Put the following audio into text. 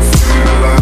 feel alive.